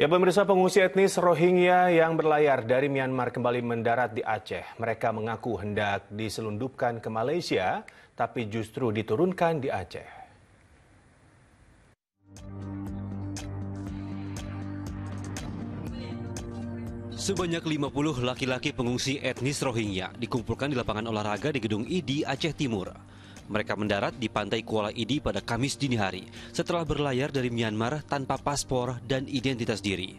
Ya pemirsa pengungsi etnis Rohingya yang berlayar dari Myanmar kembali mendarat di Aceh. Mereka mengaku hendak diselundupkan ke Malaysia, tapi justru diturunkan di Aceh. Sebanyak 50 laki-laki pengungsi etnis Rohingya dikumpulkan di lapangan olahraga di Gedung ID Aceh Timur. Mereka mendarat di pantai Kuala Idi pada Kamis dini hari setelah berlayar dari Myanmar tanpa paspor dan identitas diri.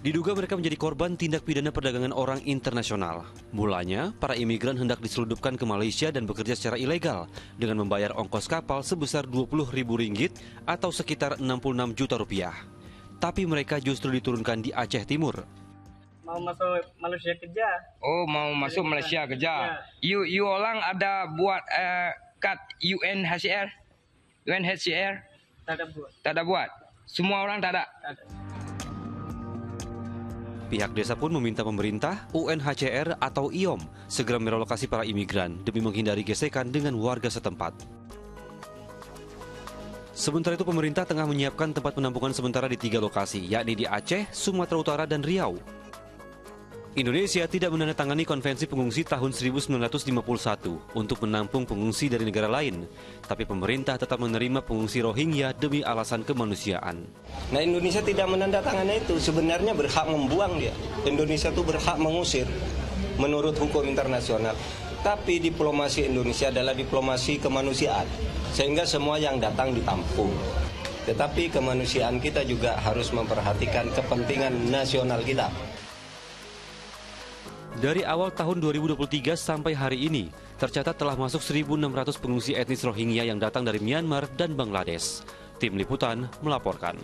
Diduga mereka menjadi korban tindak pidana perdagangan orang internasional. Mulanya, para imigran hendak diselundupkan ke Malaysia dan bekerja secara ilegal dengan membayar ongkos kapal sebesar 20 ribu ringgit atau sekitar 66 juta rupiah. Tapi mereka justru diturunkan di Aceh Timur mau masuk Malaysia kerja. Oh, mau masuk Malaysia kerja. Ya. You you orang ada buat uh, kad UNHCR? UNHCR? Tak ada buat. Tak ada buat. Semua orang tak ada. Tak ada. Pihak desa pun meminta pemerintah, UNHCR atau IOM segera merelokasi para imigran demi menghindari gesekan dengan warga setempat. Sementara itu pemerintah tengah menyiapkan tempat penampungan sementara di tiga lokasi, yakni di Aceh, Sumatera Utara, dan Riau. Indonesia tidak menandatangani konvensi pengungsi tahun 1951 untuk menampung pengungsi dari negara lain, tapi pemerintah tetap menerima pengungsi Rohingya demi alasan kemanusiaan. Nah Indonesia tidak menandatangani itu, sebenarnya berhak membuang dia. Indonesia itu berhak mengusir menurut hukum internasional. Tapi diplomasi Indonesia adalah diplomasi kemanusiaan, sehingga semua yang datang ditampung. Tetapi kemanusiaan kita juga harus memperhatikan kepentingan nasional kita. Dari awal tahun 2023 sampai hari ini, tercatat telah masuk 1.600 pengungsi etnis Rohingya yang datang dari Myanmar dan Bangladesh. Tim Liputan melaporkan.